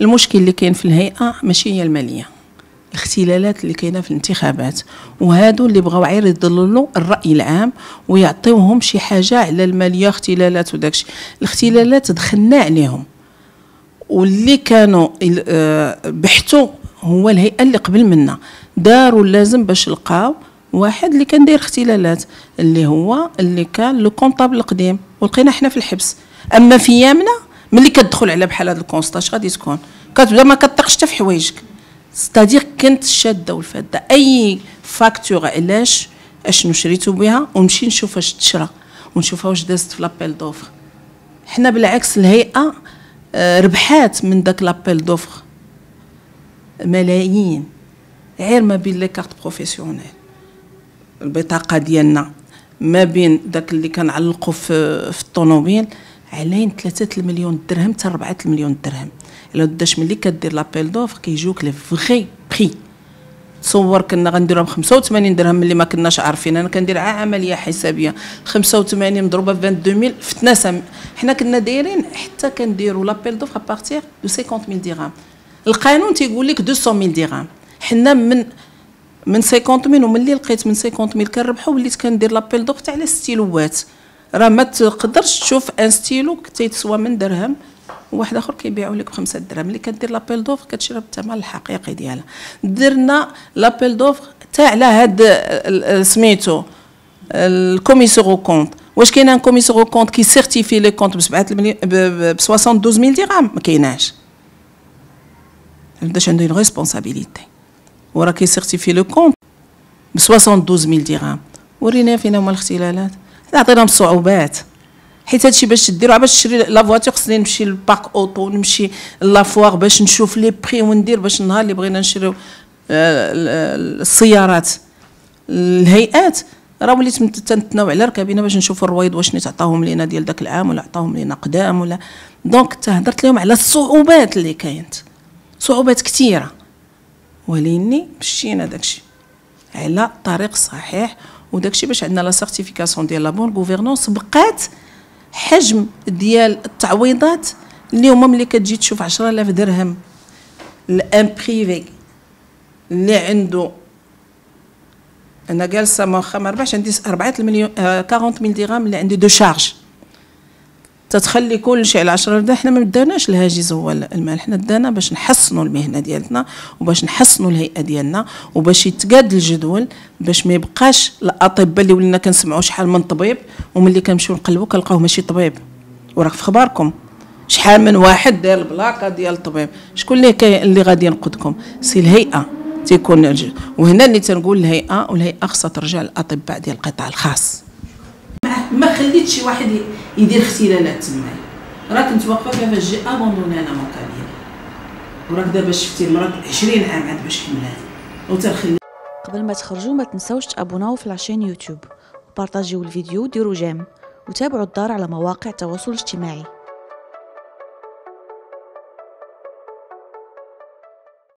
المشكل اللي كاين في الهيئة ماشي هي المالية الاختلالات اللي كاينة في الانتخابات وهادو اللي بغاو غير يضللوا الرأي العام ويعطيوهم شي حاجة على المالية اختلالات وداكشي. الاختلالات دخلنا عليهم واللي كانوا آه، بحثوا هو الهيئة اللي قبل منا. داروا اللازم باش لقاو واحد اللي كان داير اختلالات اللي هو اللي كان لو كونطابل القديم ولقينا حنا في الحبس. أما في يامنا ملي كتدخل على بحال هذا ال constat اش غادي تكون. كتبدا ما كطيقش حتى في حوايجك. c'est-à-dire كنت شادة والفادة. أي facture علاش؟ أشنو شريتو بها؟ ونمشي نشوف اش تشرى. ونشوفها واش دازت في l'appel d'offres حنا بالعكس الهيئة آه، ربحات من داك l'appel d'offres ملايين. غير ما بين les cartes professionnelles. البطاقة ديالنا ما بين داك اللي كنعلقوا في في الطوموبيل علين 3 المليون درهم حتى 4 المليون درهم. إلا داش ملي كدير لابيل دوفر كيجوك لي فغي بري تصور كنا غنديروها ب 85 درهم ملي ما كناش عارفين. أنا كندير عملية حسابية. 85 مضروبة ب 22000 فتناسه حنا كنا دايرين حتى كنديروا لابيل دوفر ابارتيغ دو 50000 درهم القانون تيقول لك 200000 درهم حنا من من 50000 وملي لقيت من 50000 كنربحوا وليت كندير l'appel d'offres تاع على ستيلوات. راه ما تقدرش تشوف un stylo تيتسوى من درهم وواحد آخر كيبيعوا لك بخمسة دراهم ملي كدير l'appel d'offres كتشري بالثمن الحقيقي ديالها. درنا l'appel d'offres تاع على هاد سميتو ال commissaire aux comptes واش كاين un commissaire aux comptes qui certifie les comptes ب 7 مليون ب 72000 درهم ما كايناش. بداش عنده اون وراه كي سيرتيفي لو كونت ب 72000 درهم ورينا فين هما الاختلالات. عطيناهم الصعوبات حيت هادشي باش ديرو باش تشري لا فواتور خصني نمشي للبارك اوتو نمشي لافوار باش نشوف لي بري وندير باش النهار اللي بغينا نشريو آه، السيارات. الهيئات راه وليت تنتناو على ركابينا باش نشوفوا الرويض واش تعطاهم لينا ديال داك العام ولا عطاهم لينا قدام ولا. donc تهضرت لهم على الصعوبات اللي كاينت. صعوبات كثيره وليني مشينا داكشي. على طريق صحيح وداكشي باش عندنا la certification ديال la bonne gouvernance بقات حجم ديال التعويضات اللي هما ملي كتجي تشوف 10000 درهم. لأن privé اللي عنده أنا جالسة ما ما ربحش عندي 4 مليون 40 مليون درهم اللي عندي de charges. تتخلي كل شيء على 10 درهم حنا ما داناش الهاجس هو المال. حنا دانا باش نحسنوا المهنة ديالتنا وباش نحسنوا الهيئة ديالنا وباش يتقاد الجدول باش ما يبقاش الأطباء اللي ولينا كنسمعوا شحال من طبيب وملي كنمشيو نقلبوا كنلقاوه ماشي طبيب. وراك في خباركم شحال من واحد داير البلاكة ديال الطبيب. شكون اللي اللي غادي ينقذكم سي الهيئة تيكون وهنا اللي تنقول الهيئة والهيئة خاصها ترجع للأطباء ديال القطاع الخاص. خليت شي واحد يدير اختلالات تما راه كنت واقفه فيها فاش j'ai abandonné mon cabinet وراك دابا شفتي المرض 20 عام عاد باش حملات. وتنخلي قبل ما تخرجوا ما تنساوش تابوناو في la chaîne YouTube. وبارطاجيو الفيديو وديروا j'aime. وتابعوا الدار على مواقع التواصل الاجتماعي.